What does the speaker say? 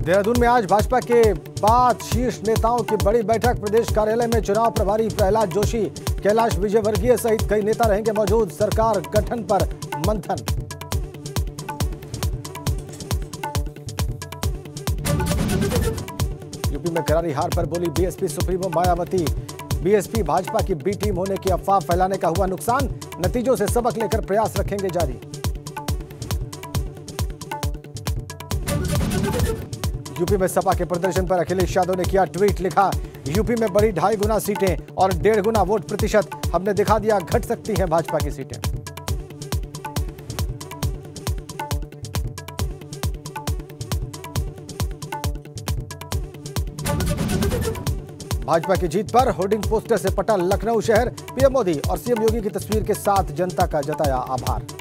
देहरादून में आज भाजपा के पाँच शीर्ष नेताओं की बड़ी बैठक। प्रदेश कार्यालय में चुनाव प्रभारी प्रहलाद जोशी, कैलाश विजयवर्गीय सहित कई नेता रहेंगे मौजूद। सरकार गठन पर मंथन। यूपी में करारी हार पर बोली BSP supremo Mayawati. BSP, Bhajpa की बी टीम होने की अफवाह फैलाने का हुआ नुकसान, नतीजों से सबक लेकर प्रयास रखेंगे जारी। यूपी में सपा के प्रदर्शन पर अखिलेश यादव ने किया ट्वीट, लिखा, यूपी में बड़ी ढाई गुना सीटें और डेढ़ गुना वोट प्रतिशत, हमने दिखा दिया घट सकती हैं भाजपा की सीटें। भाजपा की जीत पर होर्डिंग पोस्टर से पटा लखनऊ शहर, पीएम मोदी और सीएम योगी की तस्वीर के साथ जनता का जताया आभार।